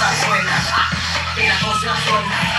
cosas buenas y las.